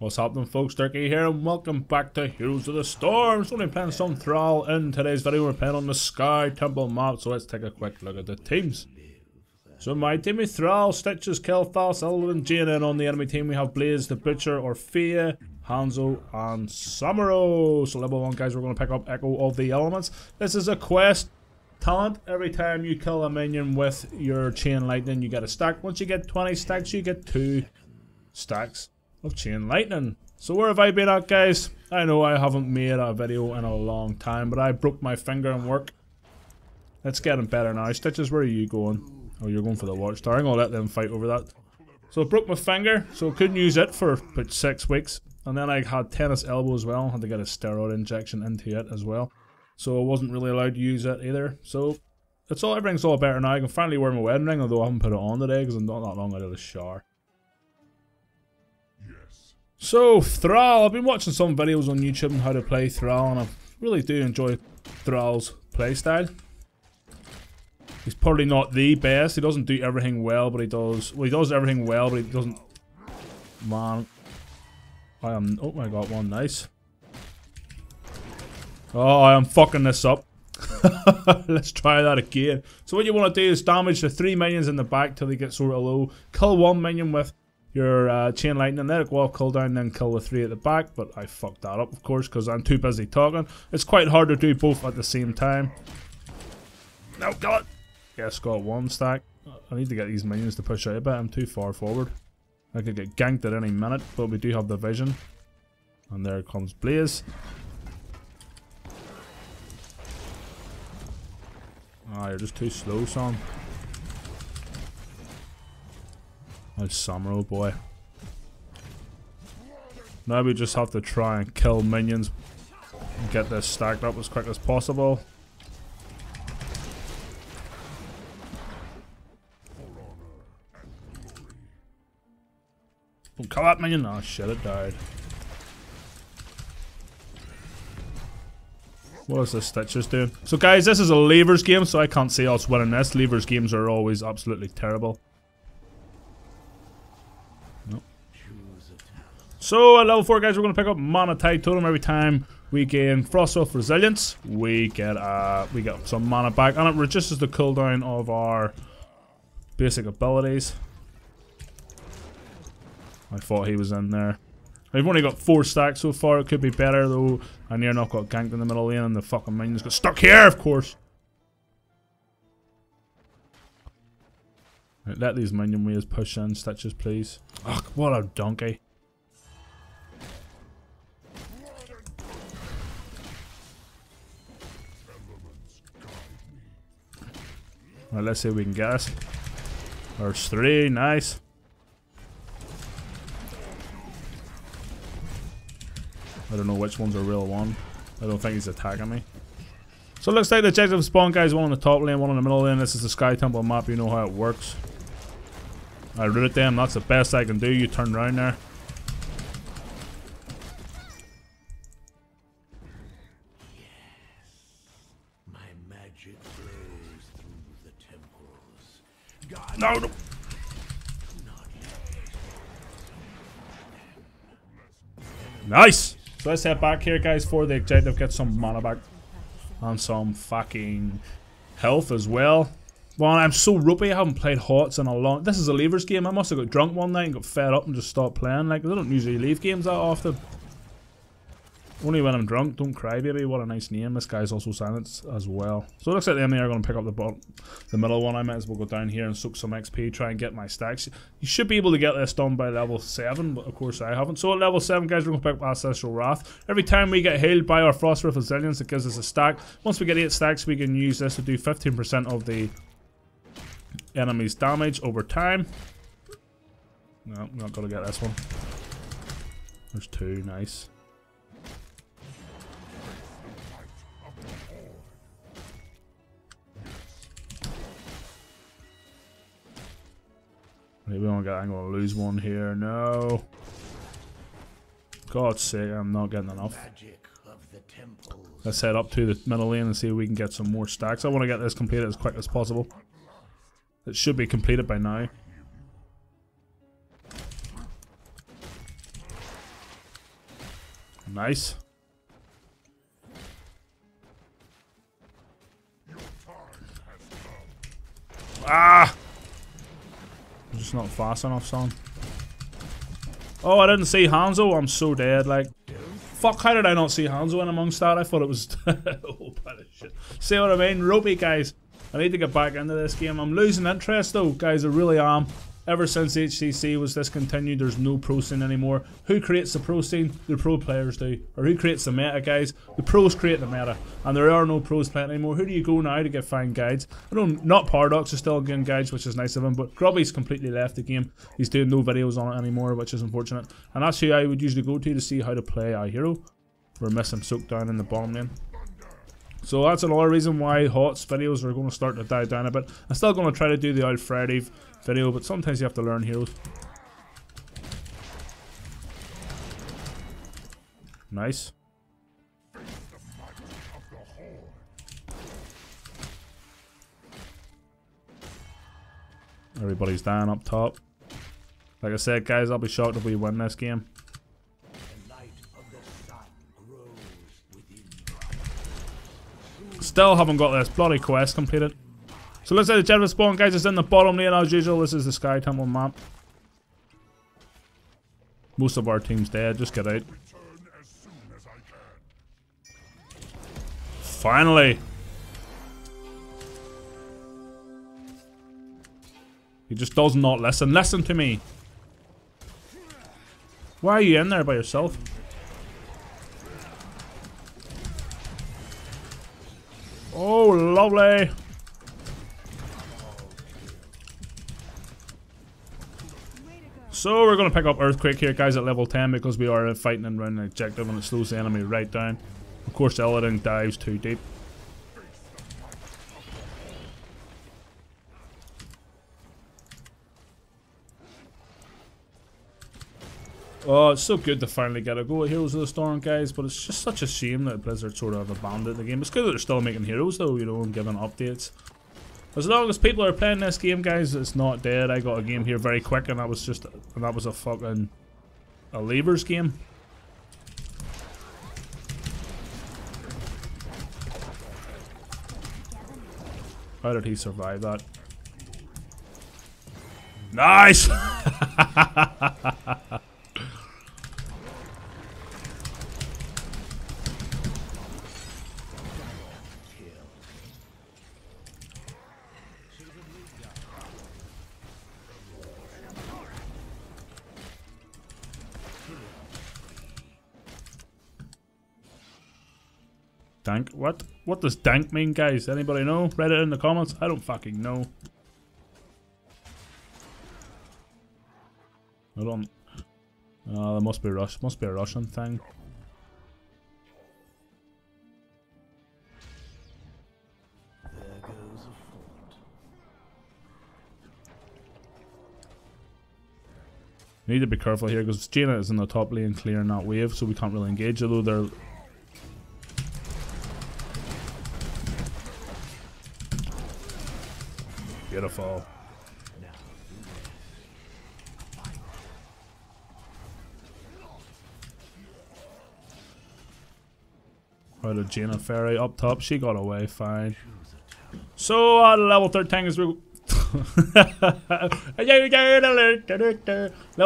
What's happening folks, Dirky here and welcome back to Heroes of the Storm. So we're playing some Thrall in today's video, we're playing on the Sky Temple map, so let's take a quick look at the teams. So my team is Thrall, Stitches, Kael'thas, Illidan, Jaina, on the enemy team we have Blaze, the Butcher, Orphea, Hanzo, and Samuro. So level 1 guys, we're going to pick up Echo of the Elements. This is a quest talent. Every time you kill a minion with your Chain Lightning, you get a stack. Once you get 20 stacks, you get 2 stacks of Chain Lightning. So where have I been at guys? I know I haven't made a video in a long time, but I broke my finger in work. It's getting better now. Stitches, where are you going? Oh, you're going for the watchtower. I'm gonna let them fight over that. So I broke my finger, so couldn't use it for about six weeks. And then I had tennis elbow as well. Had to get a steroid injection into it as well. So I wasn't really allowed to use it either. So it's all everything's all better now. I can finally wear my wedding ring, although I haven't put it on today because I'm not that long out of the shower. So, Thrall. I've been watching some videos on YouTube on how to play Thrall, and I really do enjoy Thrall's playstyle. He's probably not the best. He doesn't do everything well, but he does. Well, he does everything well, but he doesn't. Man, I am. Oh, I got one. Nice. Oh, I am fucking this up. Let's try that again. So what you want to do is damage the three minions in the back till they get sort of low. Kill one minion with your uh, chain lightning there, go off cooldown, then kill the three at the back. But I fucked that up, of course, because I'm too busy talking. It's quite hard to do both at the same time. No, it! Yes, got one stack. I need to get these minions to push out a bit. I'm too far forward. I could get ganked at any minute, but we do have the vision. And there comes Blaze. Ah, you're just too slow, son. Nice Samuro boy. Now we just have to try and kill minions and get this stacked up as quick as possible. Don't kill minion! Oh shit, it died. What is this Stitches doing? So guys, this is a leavers game, so I can't see us winning this. Leavers games are always absolutely terrible. So at level 4 guys we're going to pick up Mana Tide Totem every time we gain Frostwolf Resilience. We get uh, we get some mana back and it reduces the cooldown of our basic abilities. I thought he was in there. We've only got four stacks so far, it could be better though. And near not got ganked in the middle lane and the fucking minions got stuck here of course. Let these minion waves push in, stitches please. Ugh, what a donkey. Well, let's see if we can get us. There's three, nice. I don't know which one's a real one. I don't think he's attacking me. So it looks like the objective spawn guys, one on the top lane, one on the middle lane. This is the Sky Temple map, you know how it works. I root them, that's the best I can do. You turn around there. Nice! So let's head back here, guys, for the objective. Get some mana back. And some fucking health as well. Well, I'm so ropey. I haven't played HOTS in a long... This is a leavers game. I must have got drunk one night and got fed up and just stopped playing. Like, I don't usually leave games that often. Only when I'm drunk, don't cry baby, what a nice name. This guy's also silenced as well. So it looks like the enemy are going to pick up the bottom, the middle one. I might as well go down here and soak some XP, try and get my stacks. You should be able to get this done by level 7, but of course I haven't. So at level 7 guys, we're going to pick up Ancestral Wrath. Every time we get healed by our Frost Frostwolf Resilience, it gives us a stack. Once we get 8 stacks, we can use this to do 15% of the enemy's damage over time. No, not going to get this one. There's two, nice. Maybe I'm gonna, I'm gonna lose one here. No. God's sake, I'm not getting enough. Let's head up to the middle lane and see if we can get some more stacks. I want to get this completed as quick as possible. It should be completed by now. Nice. Ah! I'm just not fast enough, son. Oh, I didn't see Hanzo. I'm so dead. Like, fuck, how did I not see Hanzo in amongst that? I thought it was. oh, shit. See what I mean? Ropey, guys. I need to get back into this game. I'm losing interest, though, guys. I really am. Ever since HGC was discontinued, there's no pro scene anymore. Who creates the pro scene? The pro players do. Or who creates the meta, guys? The pros create the meta. And there are no pros playing anymore. Who do you go now to get fine guides? I don't, not Paradox is still getting guides, which is nice of him, but Grubby's completely left the game. He's doing no videos on it anymore, which is unfortunate. And that's who I would usually go to to see how to play a hero. We're missing Soak down in the bottom lane. So that's another reason why HOTS videos are going to start to die down a bit. I'm still going to try to do the old Friday video, but sometimes you have to learn heroes. Nice. Everybody's down up top. Like I said, guys, I'll be shocked if we win this game. Still haven't got this bloody quest completed. So let's say the general spawn, guys, is in the bottom lane as usual. This is the Sky Temple map. Most of our team's dead. Just get out. Finally! He just does not listen. Listen to me! Why are you in there by yourself? Oh, lovely. So we're going to pick up Earthquake here, guys, at level 10 because we are fighting around an objective and it slows the enemy right down. Of course, Illidan dives too deep. Oh, it's so good to finally get a go at Heroes of the Storm, guys, but it's just such a shame that Blizzard sort of abandoned the game. It's good that they're still making heroes, though, you know, and giving updates. As long as people are playing this game, guys, it's not dead. I got a game here very quick, and that was just, and that was a fucking, a labours game. How did he survive that? Nice! Dank. What? What does dank mean, guys? Anybody know? Read it in the comments. I don't fucking know. I don't. Uh, there must be Rush. Must be a Russian thing. Need to be careful here because Jaina is in the top lane clearing that wave, so we can't really engage. Although they're Beautiful. Right, a Jaina Fairy up top. She got away fine. So, uh, level 13 is level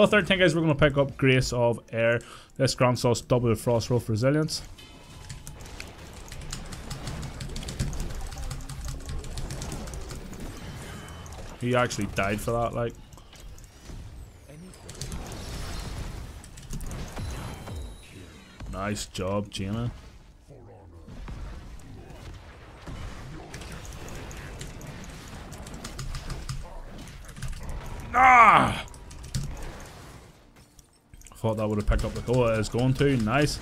13 guys, we're going to pick up Grace of Air. This grants us double Frostwolf resilience. He actually died for that, like. Nice job, Jaina. Ah! Thought that would have picked up the goal it is going to. Nice.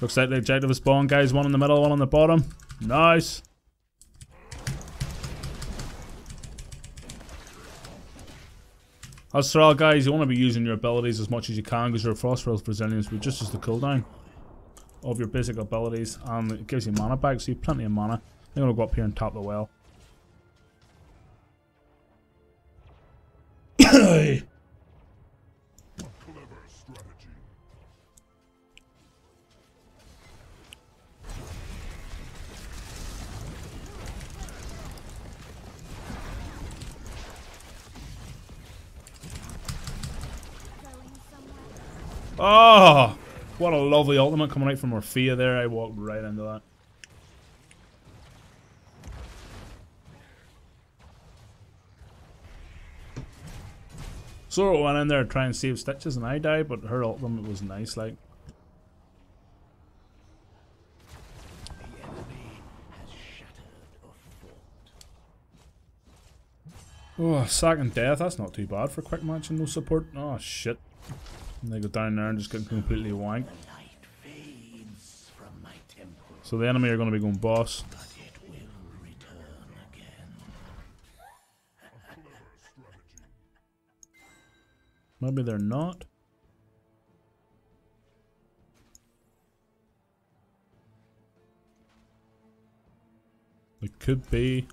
Looks like the objective is spawn, guys. One in the middle, one on the bottom. Nice. As for all guys, you want to be using your abilities as much as you can because your frost Frostwolf Resilience reduces the cooldown of your basic abilities and it gives you mana back, so you have plenty of mana. I'm going to go up here and tap the well. Lovely ultimate coming out from Orphea there. I walked right into that. Sora went in there trying to try and save Stitches and I died, but her ultimate was nice, like. Oh, second death, that's not too bad for quick match and no support. Oh shit. And they go down there and just get completely wanked. So the enemy are going to be going boss. Maybe they're not. It could be.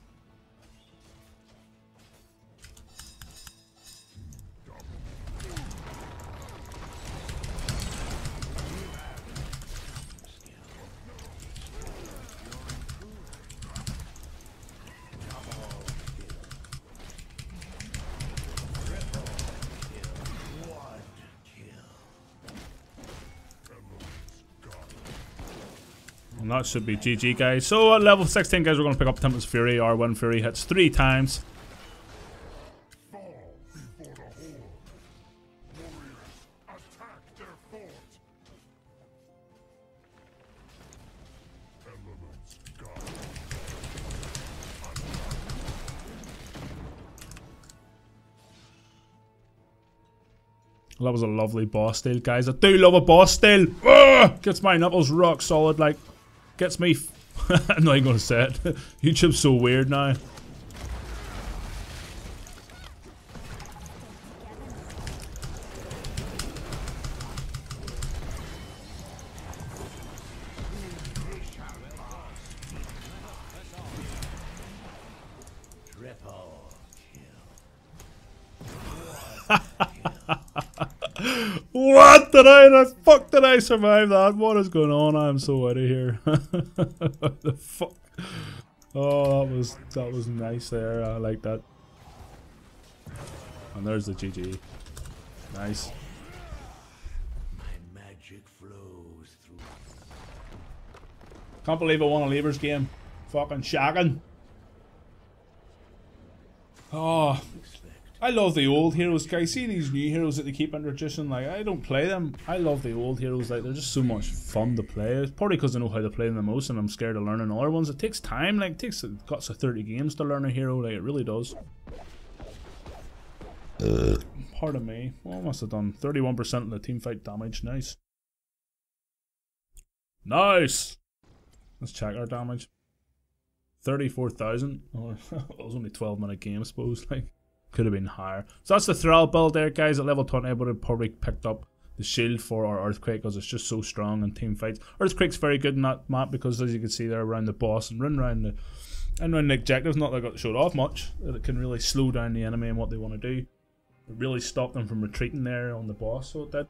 And that should be GG, guys. So at level 16, guys, we're going to pick up Tempest Fury. Our Wind Fury hits three times. That was a lovely boss steal, guys. I do love a boss steal. Gets my knuckles rock solid, like gets me. I'm not even gonna say it. YouTube's so weird now. What did I? The fuck did I survive that? What is going on? I'm so out of here. the fuck? Oh, that was that was nice there. I like that. And there's the GG. Nice. My magic flows through. Can't believe I won a Leavers game. Fucking shagging. Oh, I love the old heroes. Guys, see these new heroes that they keep introducing? Like, I don't play them. I love the old heroes. Like, they're just so much fun to play. It's probably because I know how to play them the most and I'm scared of learning other ones. It takes time. Like, it takes guts of 30 games to learn a hero. Like, it really does. Uh. Pardon me. I must have done 31% of the team fight damage. Nice. Nice! Let's check our damage. 34,000. Oh, it was only 12 minute game, I suppose. Like, could have been higher. So that's the Thrall build there, guys. At level 20, I would have probably picked up the shield for our Earthquake because it's just so strong in team fights. Earthquake's very good in that map because, as you can see there, around the boss and run around the and around the objectives, not that I got showed off much. It can really slow down the enemy and what they want to do. It really stop them from retreating there on the boss, so it did.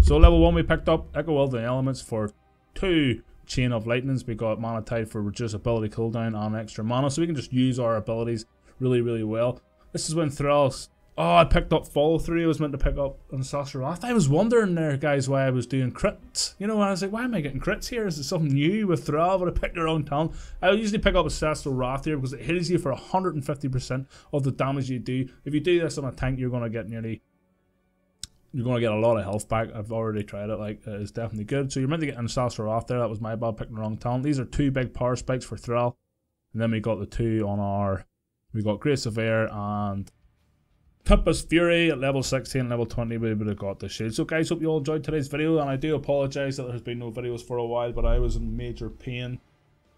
So level 1 we picked up Echo Will the Elements for 2 Chain of Lightnings. We got Mana Tide for reduce ability cooldown and extra mana, so we can just use our abilities really, really well. This is when Thrall's... Oh, I picked up follow through. I was meant to pick up Ancestral Wrath. I was wondering there, guys, why I was doing crits. You know, I was like, why am I getting crits here? Is it something new with Thrall? But I picked the wrong talent. I usually pick up Ancestral Wrath here because it hits you for 150% of the damage you do. If you do this on a tank, you're going to get nearly you're going to get a lot of health back. I've already tried it. Like, it's definitely good. So you're meant to get Ancestral Wrath there. That was my bad picking the wrong talent. These are two big power spikes for Thrall. And then we got the two on our... We got Grace of Air and Tempest Fury at level 16, level 20, we would have got the shield. So guys, hope you all enjoyed today's video, and I do apologise that there has been no videos for a while, but I was in major pain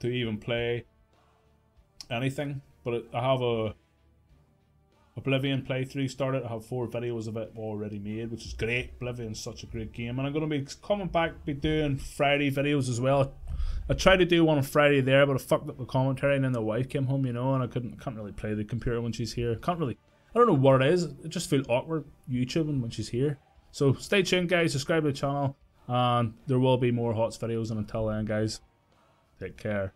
to even play anything. But I have a Oblivion playthrough started. I have four videos of it already made, which is great. Oblivion's such a great game, and I'm going to be coming back, be doing Friday videos as well. I tried to do one on Friday there, but I fucked up the commentary, and then the wife came home, you know, and I couldn't, can't really play the computer when she's here. Can't really. I don't know what it is. It just feels awkward YouTubing when she's here. So stay tuned, guys. Subscribe to the channel, and there will be more Hots videos. And until then, guys, take care.